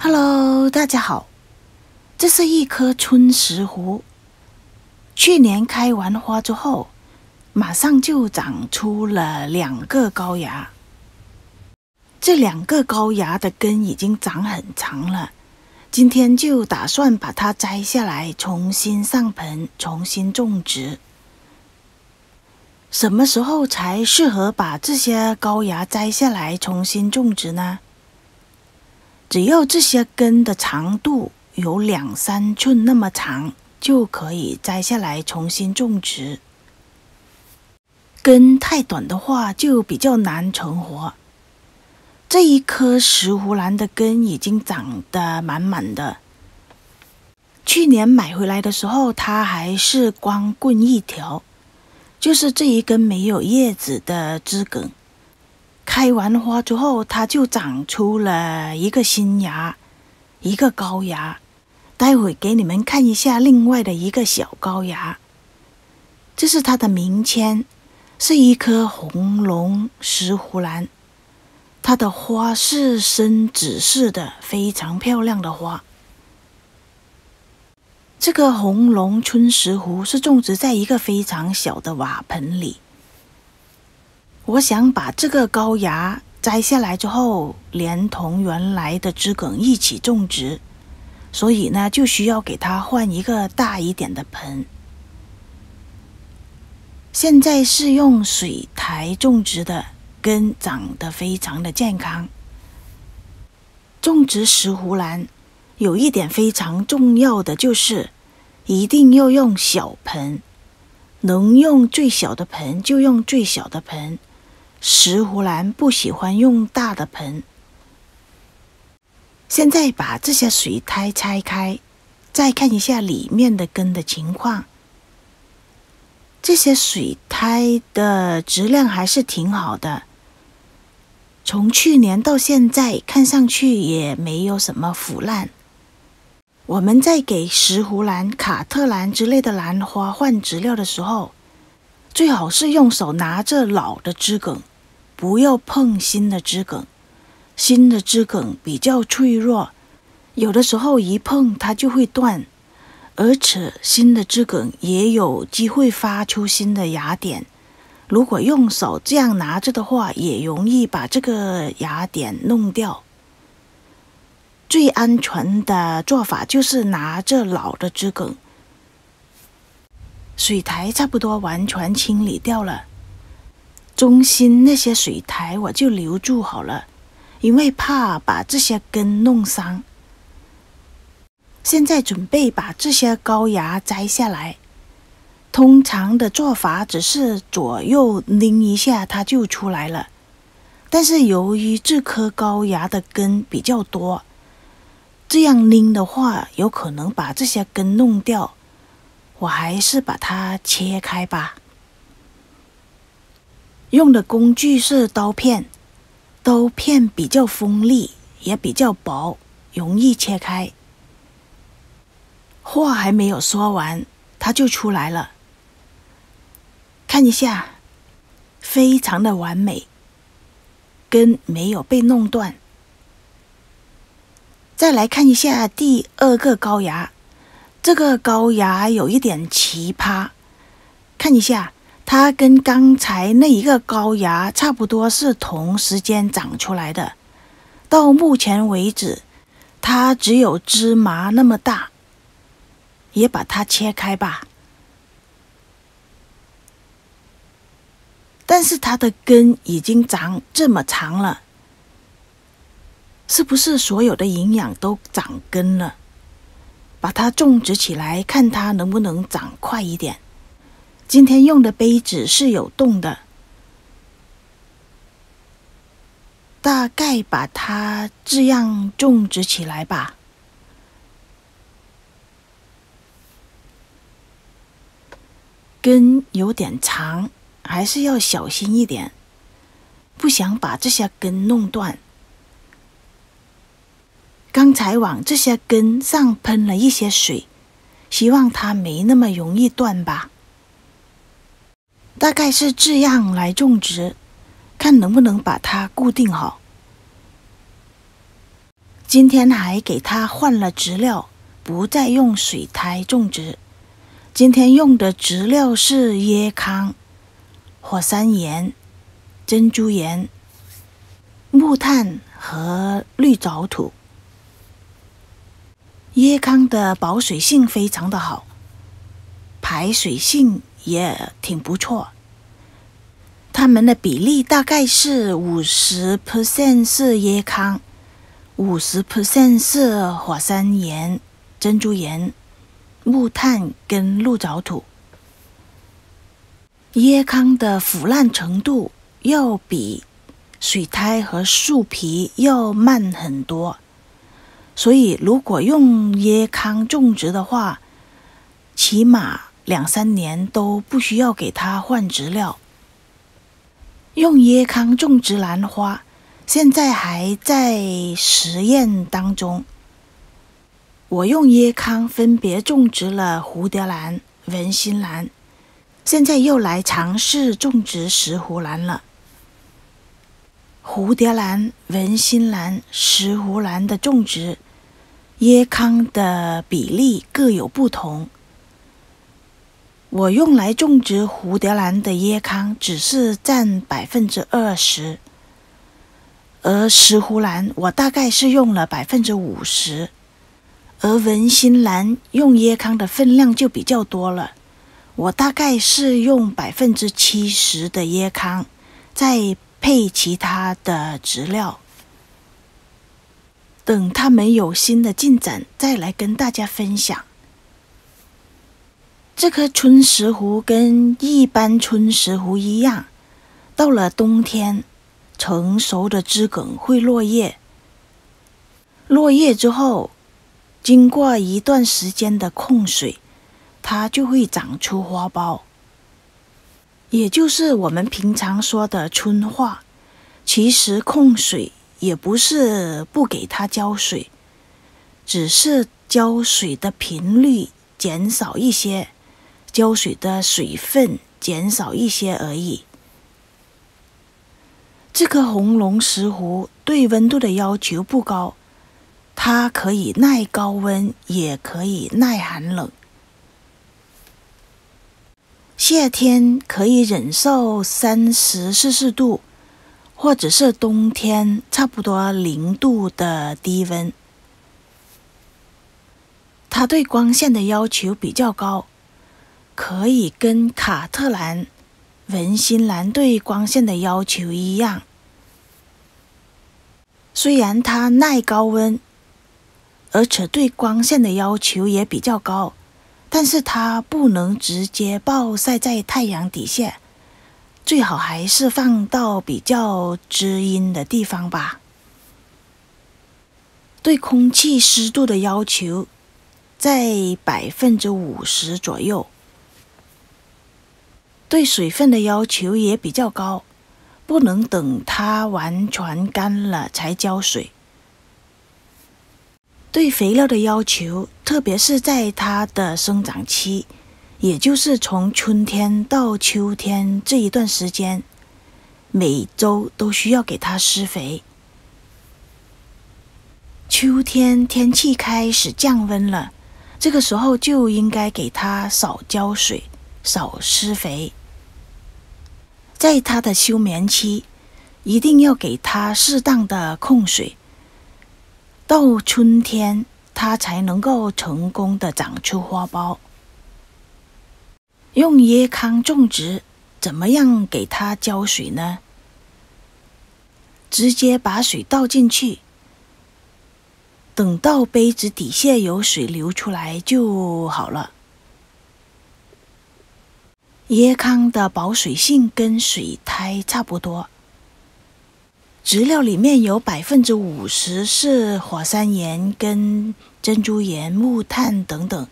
Hello，大家好，这是一棵春石斛。去年开完花之后，马上就长出了两个高芽。这两个高芽的根已经长很长了，今天就打算把它摘下来，重新上盆，重新种植。什么时候才适合把这些高芽摘下来重新种植呢？只要这些根的长度有两三寸那么长，就可以摘下来重新种植。根太短的话，就比较难成活。这一棵石斛兰的根已经长得满满的。去年买回来的时候，它还是光棍一条，就是这一根没有叶子的枝梗。开完花之后，它就长出了一个新芽，一个高芽。待会给你们看一下另外的一个小高芽。这是它的名签，是一颗红龙石斛兰。它的花是深紫色的，非常漂亮的花。这个红龙春石斛是种植在一个非常小的瓦盆里。我想把这个高芽摘下来之后，连同原来的枝梗一起种植，所以呢，就需要给它换一个大一点的盆。现在是用水苔种植的，根长得非常的健康。种植石斛兰有一点非常重要的就是，一定要用小盆，能用最小的盆就用最小的盆。石斛兰不喜欢用大的盆。现在把这些水苔拆开，再看一下里面的根的情况。这些水苔的质量还是挺好的，从去年到现在看上去也没有什么腐烂。我们在给石斛兰、卡特兰之类的兰花换植料的时候，最好是用手拿着老的枝梗。不要碰新的枝梗，新的枝梗比较脆弱，有的时候一碰它就会断，而且新的枝梗也有机会发出新的芽点。如果用手这样拿着的话，也容易把这个芽点弄掉。最安全的做法就是拿着老的枝梗，水苔差不多完全清理掉了。中心那些水苔我就留住好了，因为怕把这些根弄伤。现在准备把这些高芽摘下来。通常的做法只是左右拧一下，它就出来了。但是由于这颗高芽的根比较多，这样拎的话有可能把这些根弄掉。我还是把它切开吧。用的工具是刀片，刀片比较锋利，也比较薄，容易切开。话还没有说完，它就出来了。看一下，非常的完美，根没有被弄断。再来看一下第二个高芽，这个高芽有一点奇葩，看一下。它跟刚才那一个高芽差不多是同时间长出来的，到目前为止，它只有芝麻那么大。也把它切开吧。但是它的根已经长这么长了，是不是所有的营养都长根了？把它种植起来，看它能不能长快一点。今天用的杯子是有洞的，大概把它这样种植起来吧。根有点长，还是要小心一点，不想把这些根弄断。刚才往这些根上喷了一些水，希望它没那么容易断吧。大概是这样来种植，看能不能把它固定好。今天还给它换了植料，不再用水苔种植。今天用的植料是椰糠、火山岩、珍珠岩、木炭和绿藻土。椰糠的保水性非常的好，排水性也挺不错。它们的比例大概是五十 percent 是椰糠，五十 percent 是火山岩、珍珠岩。木炭跟鹿藻土，椰糠的腐烂程度要比水苔和树皮要慢很多，所以如果用椰糠种植的话，起码两三年都不需要给它换植料。用椰糠种植兰花，现在还在实验当中。我用椰糠分别种植了蝴蝶兰、文心兰，现在又来尝试种植石斛兰了。蝴蝶兰、文心兰、石斛兰的种植，椰糠的比例各有不同。我用来种植蝴蝶兰的椰糠只是占百分之二十，而石斛兰我大概是用了百分之五十。而文心兰用椰糠的分量就比较多了，我大概是用百分之七十的椰糠，再配其他的植料。等他们有新的进展，再来跟大家分享。这颗春石斛跟一般春石斛一样，到了冬天，成熟的枝梗会落叶，落叶之后。经过一段时间的控水，它就会长出花苞，也就是我们平常说的春化。其实控水也不是不给它浇水，只是浇水的频率减少一些，浇水的水分减少一些而已。这颗红龙石斛对温度的要求不高。它可以耐高温，也可以耐寒冷。夏天可以忍受三十摄氏度，或者是冬天差不多零度的低温。它对光线的要求比较高，可以跟卡特兰、文心兰对光线的要求一样。虽然它耐高温。而且对光线的要求也比较高，但是它不能直接暴晒在太阳底下，最好还是放到比较滋阴的地方吧。对空气湿度的要求在百分之五十左右，对水分的要求也比较高，不能等它完全干了才浇水。对肥料的要求，特别是在它的生长期，也就是从春天到秋天这一段时间，每周都需要给它施肥。秋天天气开始降温了，这个时候就应该给它少浇水、少施肥。在它的休眠期，一定要给它适当的控水。到春天，它才能够成功的长出花苞。用椰糠种植，怎么样给它浇水呢？直接把水倒进去，等到杯子底下有水流出来就好了。椰糠的保水性跟水苔差不多。植料里面有百分之五十是火山岩、跟珍珠岩、木炭等等，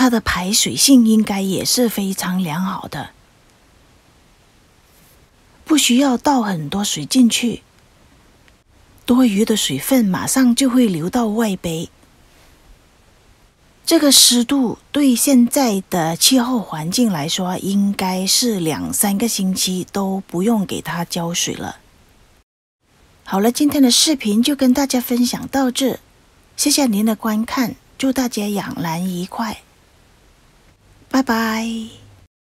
它的排水性应该也是非常良好的，不需要倒很多水进去，多余的水分马上就会流到外杯。这个湿度对现在的气候环境来说，应该是两三个星期都不用给它浇水了。好了，今天的视频就跟大家分享到这，谢谢您的观看，祝大家养兰愉快，拜拜。